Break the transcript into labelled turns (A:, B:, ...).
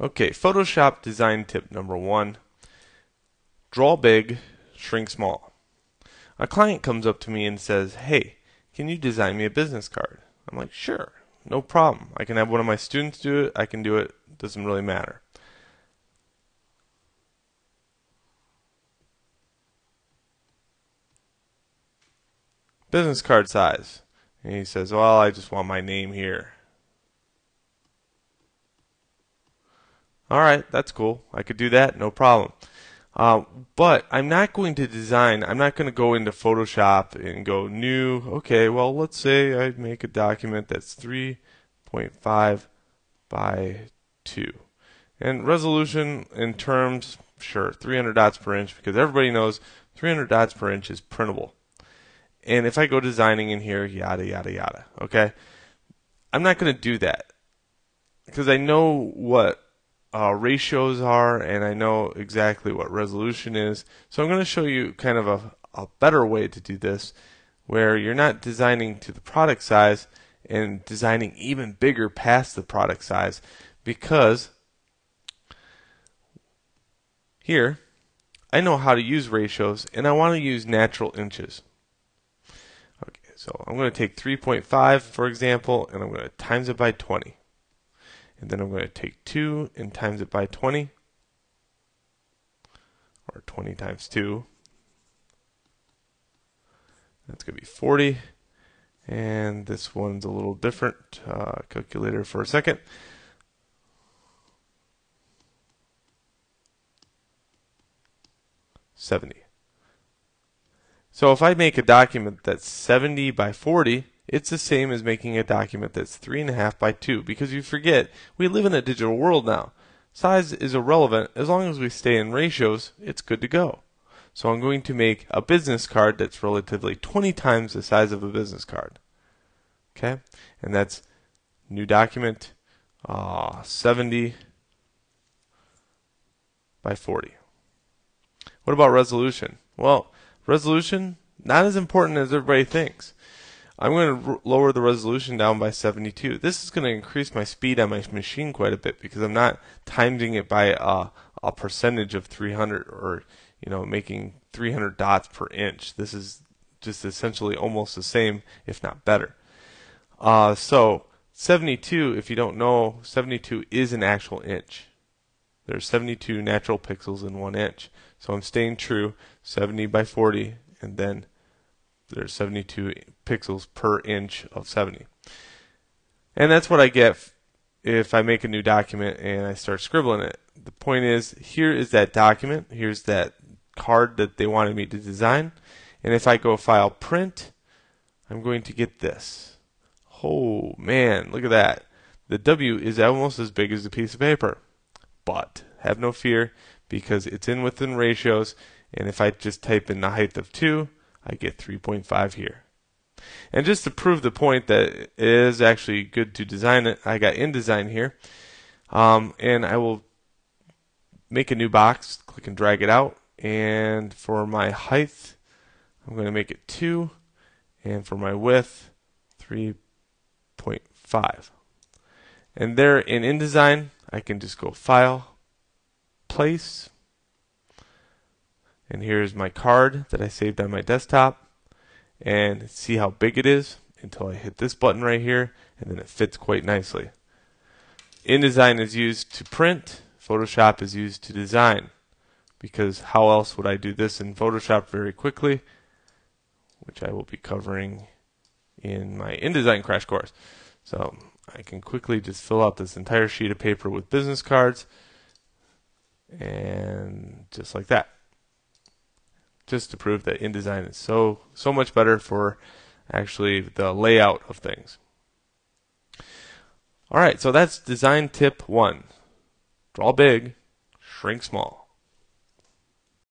A: Okay, Photoshop design tip number one draw big, shrink small. A client comes up to me and says, Hey, can you design me a business card? I'm like, Sure, no problem. I can have one of my students do it, I can do it, doesn't really matter. Business card size. And he says, Well, I just want my name here. All right, that's cool. I could do that, no problem. Uh, but I'm not going to design, I'm not going to go into Photoshop and go new. Okay, well, let's say I make a document that's 3.5 by 2. And resolution in terms, sure, 300 dots per inch, because everybody knows 300 dots per inch is printable. And if I go designing in here, yada, yada, yada, okay? I'm not going to do that because I know what uh, ratios are and I know exactly what resolution is. So I'm going to show you kind of a, a better way to do this where you're not designing to the product size and designing even bigger past the product size because here I know how to use ratios and I want to use natural inches. Okay, so I'm going to take 3.5 for example and I'm going to times it by 20 and then I'm going to take 2 and times it by 20 or 20 times 2 that's going to be 40 and this one's a little different uh, calculator for a second. Seventy. So if I make a document that's 70 by 40, it's the same as making a document that's 3.5 by 2 because you forget we live in a digital world now. Size is irrelevant as long as we stay in ratios, it's good to go. So I'm going to make a business card that's relatively 20 times the size of a business card. Okay? And that's new document uh, 70 by 40. What about resolution? Well, resolution not as important as everybody thinks. I'm going to lower the resolution down by 72. This is going to increase my speed on my machine quite a bit because I'm not timing it by a, a percentage of 300 or you know making 300 dots per inch. This is just essentially almost the same, if not better. Uh, so 72, if you don't know, 72 is an actual inch. There's 72 natural pixels in one inch. So I'm staying true, 70 by 40, and then there's 72 pixels per inch of 70. And that's what I get if I make a new document and I start scribbling it. The point is, here is that document. Here's that card that they wanted me to design. And if I go file print, I'm going to get this. Oh man, look at that. The W is almost as big as a piece of paper. But have no fear because it's in within ratios. And if I just type in the height of 2, I get 3.5 here. And just to prove the point that it is actually good to design it, I got InDesign here. Um, and I will make a new box, click and drag it out. And for my height, I'm going to make it 2. And for my width, 3.5. And there in InDesign, I can just go File, Place, and here's my card that I saved on my desktop. And see how big it is until I hit this button right here and then it fits quite nicely. InDesign is used to print, Photoshop is used to design. Because how else would I do this in Photoshop very quickly? Which I will be covering in my InDesign crash course. So I can quickly just fill out this entire sheet of paper with business cards. And just like that just to prove that InDesign is so so much better for actually the layout of things. All right, so that's design tip 1. Draw big, shrink small.